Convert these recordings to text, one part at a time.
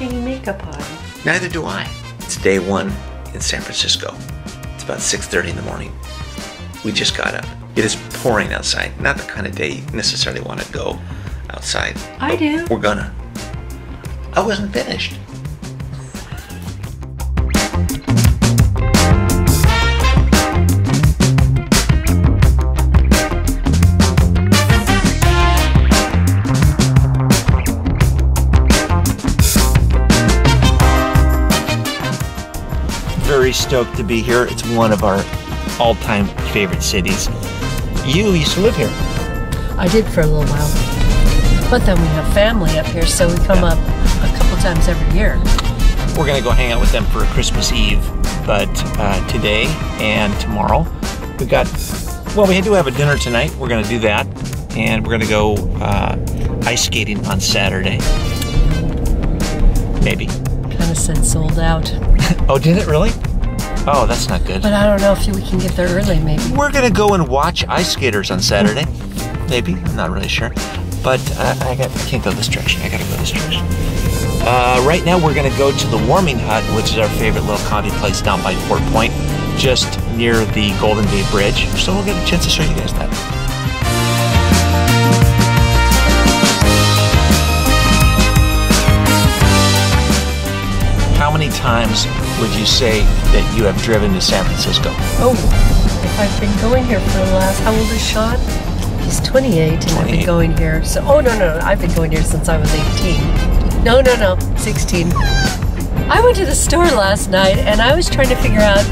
morning. I don't have any makeup on. Neither do I. It's day one in San Francisco. It's about 6.30 in the morning. We just got up. It is pouring outside. Not the kind of day you necessarily want to go outside. I do. We're gonna. I wasn't finished. Very stoked to be here. It's one of our all-time favorite cities. You used to live here. I did for a little while. But then we have family up here, so we come up a couple times every year. We're gonna go hang out with them for Christmas Eve, but uh, today and tomorrow we got. Well, we do have a dinner tonight. We're gonna do that, and we're gonna go uh, ice skating on Saturday. Maybe. Kind of said sold out. Oh, did it really? Oh, that's not good. But I don't know if we can get there early, maybe. We're gonna go and watch ice skaters on Saturday. Maybe. I'm not really sure. But uh, I, got, I can't go this direction. I gotta go this direction. Uh, right now, we're gonna go to the Warming Hut, which is our favorite little coffee place down by Fort Point, just near the Golden Gate Bridge. So we'll get a chance to show you guys that. How many times would you say that you have driven to San Francisco? Oh, if I've been going here for the last, how old is Sean? He's 28 and I've been going here. So, oh no, no, no, I've been going here since I was 18. No, no, no, 16. I went to the store last night and I was trying to figure out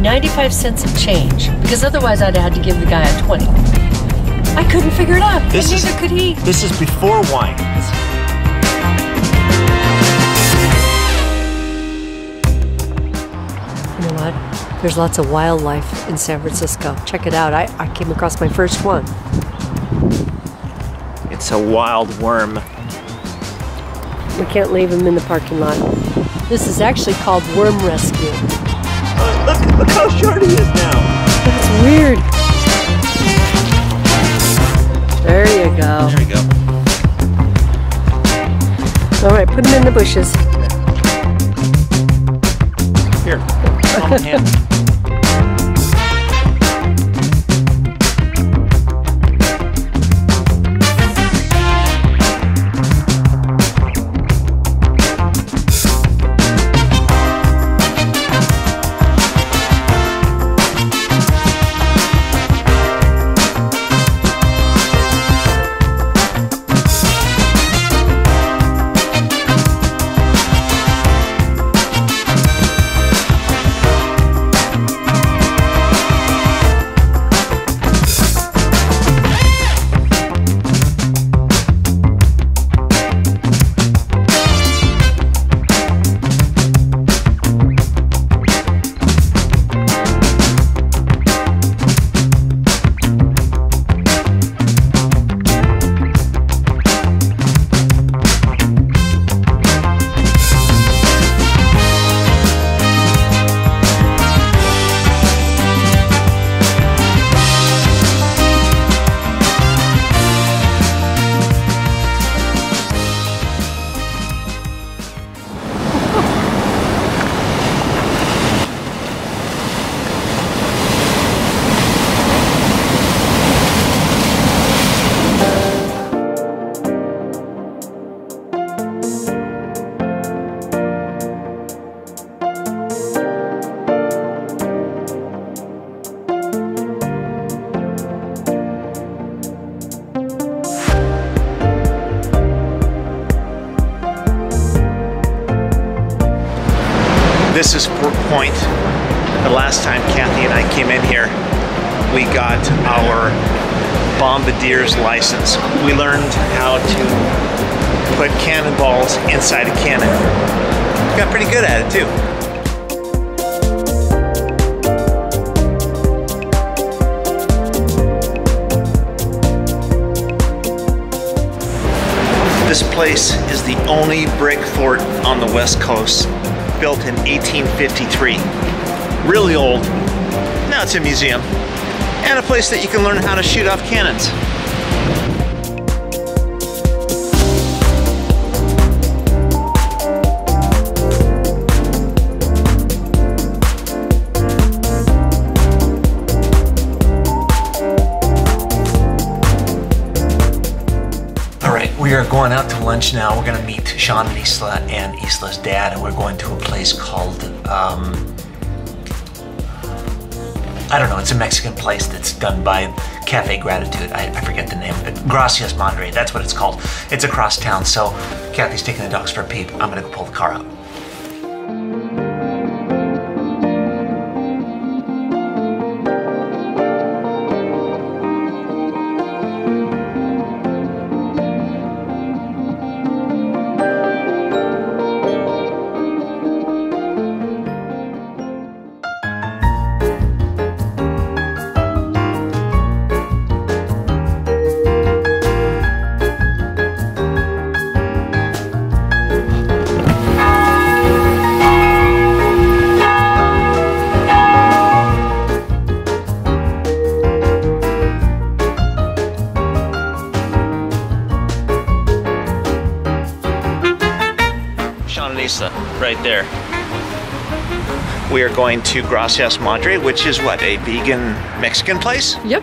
95 cents of change because otherwise I'd have had to give the guy a 20. I couldn't figure it out, This and is- neither could he. This is before wine. There's lots of wildlife in San Francisco. Check it out. I, I came across my first one. It's a wild worm. We can't leave him in the parking lot. This is actually called worm rescue. Oh, look, look how short he is now. That's weird. There you go. There we go. All right, put him in the bushes. Here, This is Fort Point. The last time Kathie and I came in here, we got our Bombardier's license. We learned how to put cannonballs inside a cannon. Got pretty good at it too. This place is the only brick fort on the west coast, built in 1853. Really old. Now it's a museum and a place that you can learn how to shoot off cannons. All right, we are going out to lunch now. We're gonna meet Sean and Isla and Isla's dad, and we're going to a place called um, I don't know. It's a Mexican place that's done by Cafe Gratitude. I, I forget the name of it. Gracias Madre. That's what it's called. It's across town. So Kathie's taking the dogs for a peep. I'm gonna go pull the car out. Right there. We are going to Gracias Madre, which is what, a vegan Mexican place? Yep.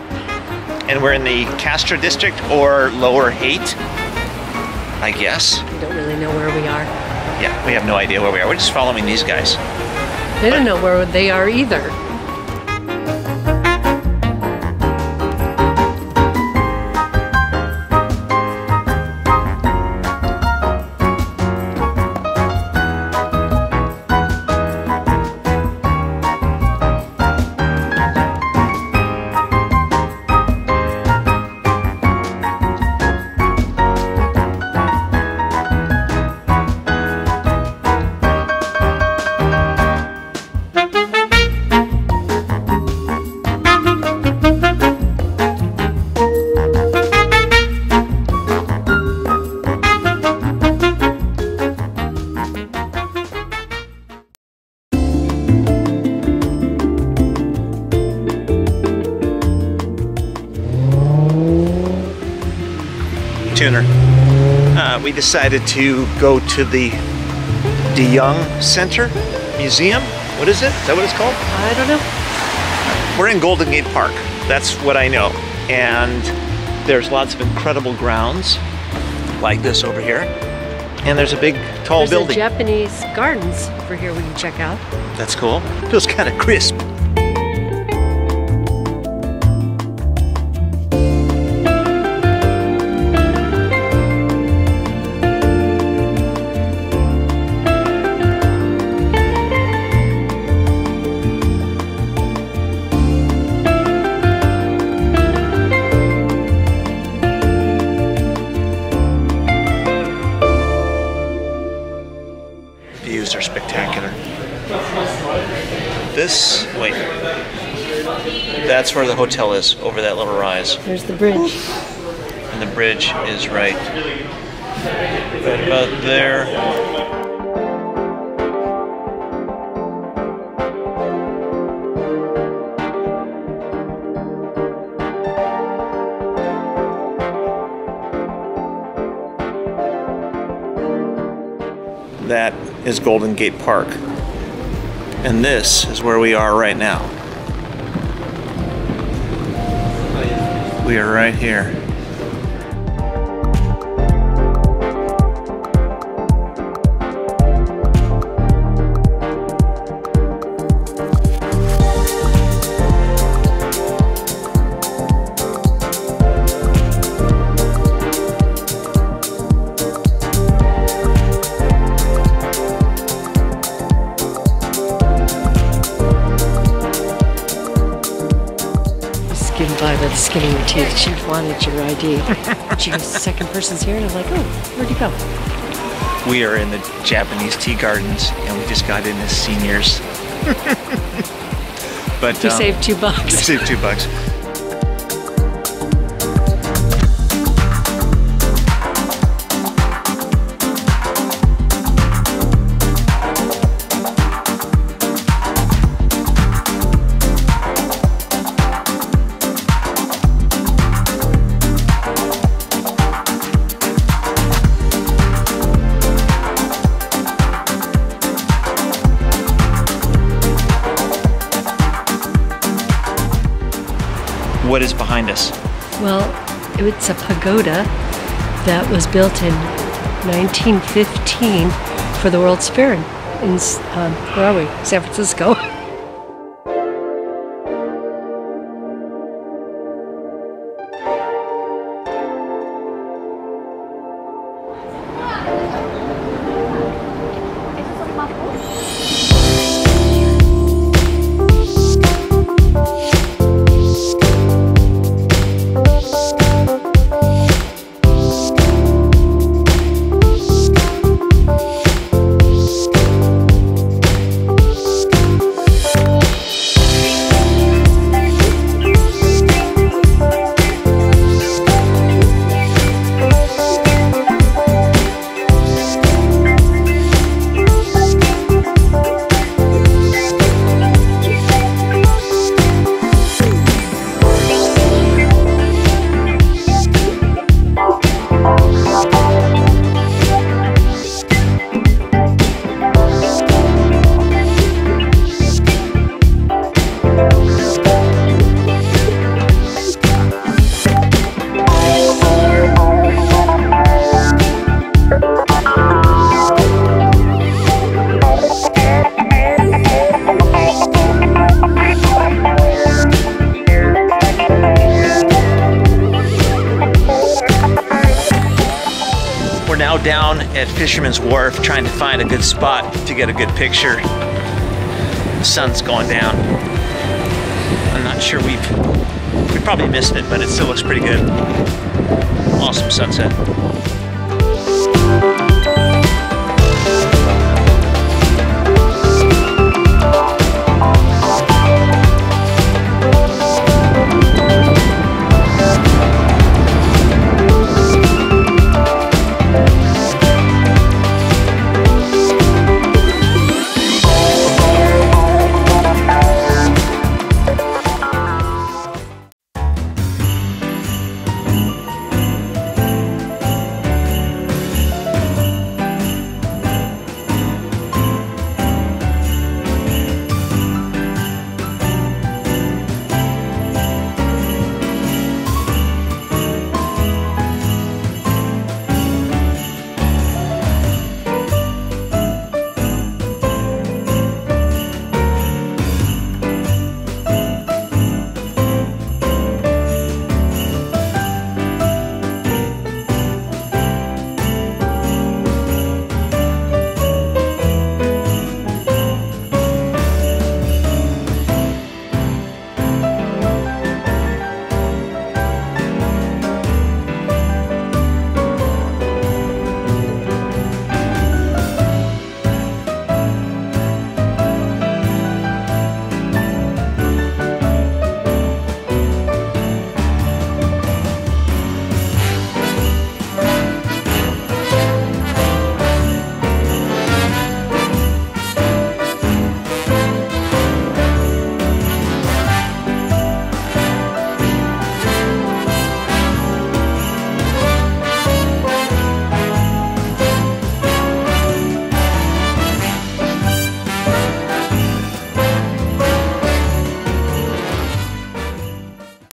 And we're in the Castro district or Lower Haight, I guess. We don't really know where we are. Yeah, we have no idea where we are. We're just following these guys. They don't know where they are either. Tuner. Uh, we decided to go to the De Young Center Museum. What is it? Is that what it's called? I don't know. We're in Golden Gate Park. That's what I know. And there's lots of incredible grounds like this over here. And there's a big tall There's building. Japanese gardens over here we can check out. That's cool. Feels kind of crisp. That's where the hotel is, over that little rise. There's the bridge. And the bridge is right, right about there. That is Golden Gate Park. And this is where we are right now. We are right here. Wanted your ID. she goes, the second person's here, and I'm like, oh, where'd you go? We are in the Japanese tea gardens, and we just got in as seniors. but You um, saved two bucks. saved two bucks. Well, it's a pagoda that was built in 1915 for the World's Fair in, um, where are we? San Francisco. now down at Fisherman's Wharf trying to find a good spot to get a good picture. The sun's going down. I'm not sure we've we probably missed it, but it still looks pretty good. Awesome sunset.